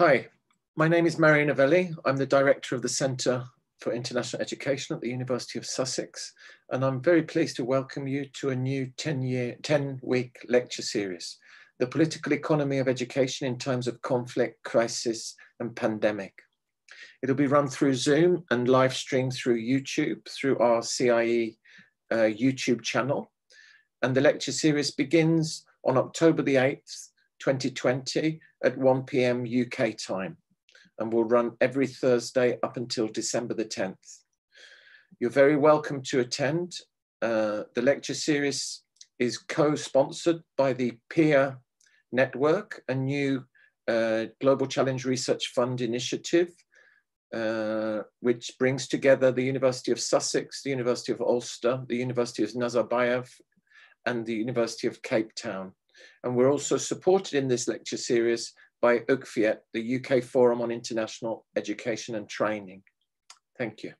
Hi, my name is Mario Novelli. I'm the director of the Centre for International Education at the University of Sussex, and I'm very pleased to welcome you to a new 10 year, 10 week lecture series, The Political Economy of Education in Times of Conflict, Crisis and Pandemic. It'll be run through Zoom and live streamed through YouTube, through our CIE uh, YouTube channel. And the lecture series begins on October the 8th, 2020 at 1 p.m. UK time and will run every Thursday up until December the 10th. You're very welcome to attend. Uh, the lecture series is co-sponsored by the PEER Network, a new uh, Global Challenge Research Fund initiative, uh, which brings together the University of Sussex, the University of Ulster, the University of Nazarbayev, and the University of Cape Town. And we're also supported in this lecture series by UKFIET, the UK Forum on International Education and Training. Thank you.